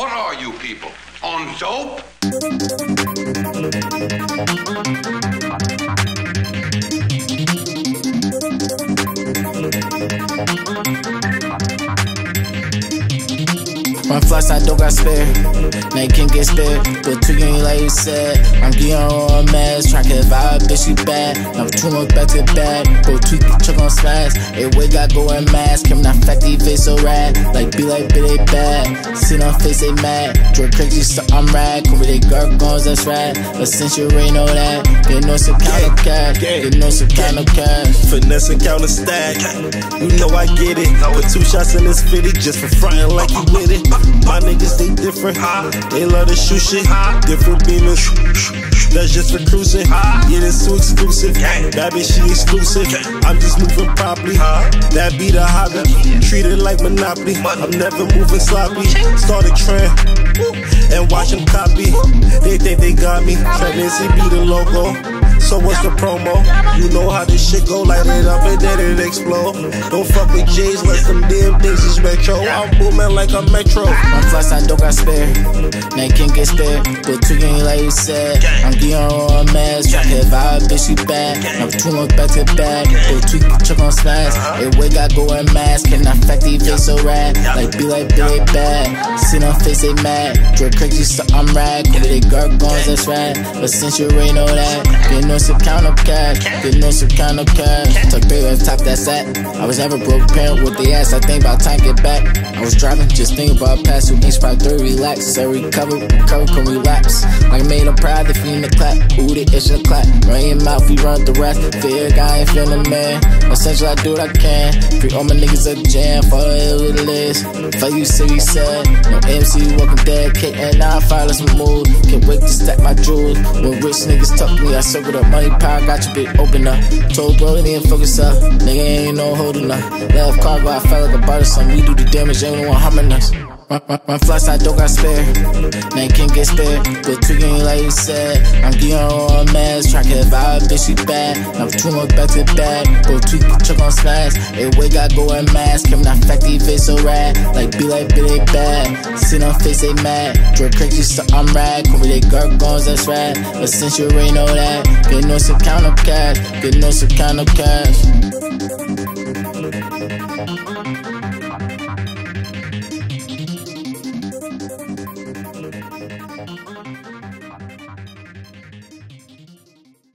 What are you people? On dope? One flex, I don't got spare. Now you can't get spared. But two game like you said. I'm getting on a mess. Try to vibe, bitch, she bad. Now two more back to back. Go tweak, chuck on smash. Hey, way got going mask. Come not fatty face so rad. Like be like, be they bad. Sit on face, they mad. Drink crazy, so I'm rad. Come with they gargoyles, that's rad. But since you ain't know that, get no some counter cash. Get no some counter cash. Finesse and counter stack. You know I get it. Put two shots in this fitty just for frontin' like you with it. My niggas, they different. They love to shoot shit. Different beamers. That's just for cruising. Yeah, that's too exclusive. That bitch, she exclusive. I'm just moving properly. That be the hobby. Treat it like Monopoly. I'm never moving sloppy. Start a trend. And watch them copy. They think they got me. Pregnancy be the logo. So what's the promo? You know how this shit go, light it up and then it explode. Don't fuck with J's, let them damn things is retro. I'm booming like a metro. One flex, I don't got spare. Now you can't get spared. But two game like you said. I'm getting on a. Try to vibe, bitch, she bad. Now two more back to back. Go tweak, chuck on smash. Hey, way got going mask. Can I fact these face so rad? Like be like, be bad. Sit on face, they mad. Drink crazy, so I'm rad. With they gargoyles, that's rad. But since you already know that, get no some counter cash. Get no some counter cash. Tuck baby on top, that's that. I was never broke parent with the ass. I think about time get back. I was driving, just thinking about past with each part three, relax. So recover, recover, can relapse. Like I made them proud, you in the clap. Ooh, the in the clap. Your mouth, we run the rest. Fear, guy ain't feeling man. Essential, I do what I can. Free all my niggas a jam, for it with list. Fuck you, serious said. No MC, walking dead, kick, and I some mood. Can't wait to stack my jewels. When rich niggas to me, I circle up money power, got your bit open up. Told bro, it ain't focus up. Nigga ain't no holding up. Left cargo, I felt like a body, some we do the damage, ain't no one harming us. My, my, my I don't got spare. Man can't get spared. But game like you said. I'm getting on a mess. Try to vibe, bitch, she bad. Now two more back to back. Go tweak, check on smash. Hey, way got going mask. Come not fatty face so rad. Like be like, be they bad. Sit on face, they mad. Drink crazy, so I'm rad. Come with they gargoyles, that's rad. But since you already know that, get no some counter cash. Get no some counter cash.